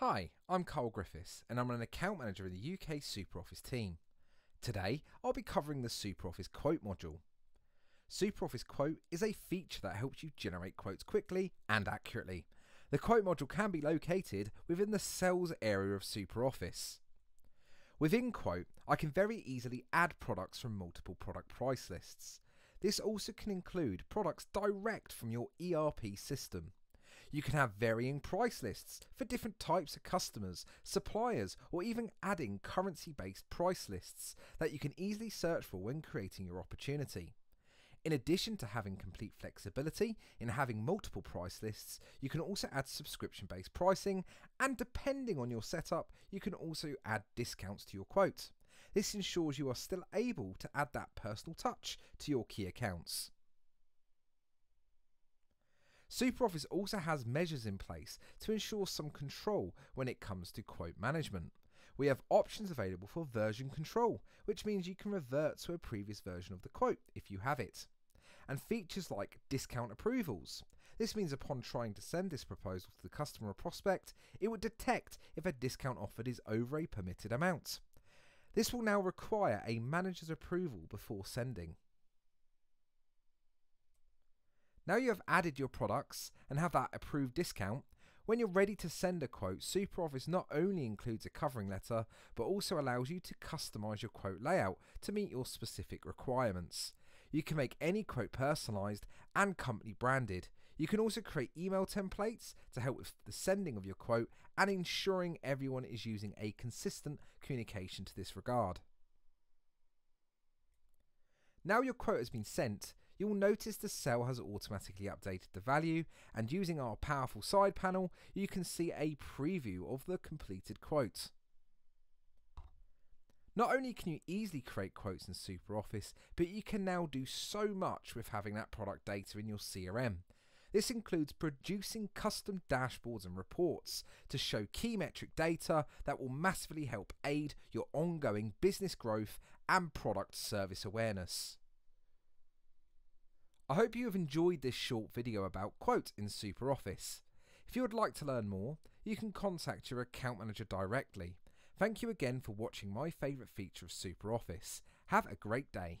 Hi, I'm Carl Griffiths and I'm an account manager in the UK SuperOffice team. Today, I'll be covering the SuperOffice Quote module. SuperOffice Quote is a feature that helps you generate quotes quickly and accurately. The Quote module can be located within the Sales area of SuperOffice. Within Quote, I can very easily add products from multiple product price lists. This also can include products direct from your ERP system. You can have varying price lists for different types of customers, suppliers, or even adding currency based price lists that you can easily search for when creating your opportunity. In addition to having complete flexibility in having multiple price lists, you can also add subscription based pricing, and depending on your setup, you can also add discounts to your quote. This ensures you are still able to add that personal touch to your key accounts. SuperOffice also has measures in place to ensure some control when it comes to quote management. We have options available for version control, which means you can revert to a previous version of the quote if you have it. And features like discount approvals. This means upon trying to send this proposal to the customer or prospect, it would detect if a discount offered is over a permitted amount. This will now require a manager's approval before sending. Now you have added your products and have that approved discount, when you're ready to send a quote, SuperOffice not only includes a covering letter, but also allows you to customize your quote layout to meet your specific requirements. You can make any quote personalized and company branded. You can also create email templates to help with the sending of your quote and ensuring everyone is using a consistent communication to this regard. Now your quote has been sent, you'll notice the sale has automatically updated the value and using our powerful side panel you can see a preview of the completed quote. Not only can you easily create quotes in SuperOffice, but you can now do so much with having that product data in your CRM. This includes producing custom dashboards and reports to show key metric data that will massively help aid your ongoing business growth and product service awareness. I hope you have enjoyed this short video about Quote in SuperOffice. If you would like to learn more, you can contact your account manager directly. Thank you again for watching my favourite feature of SuperOffice. Have a great day.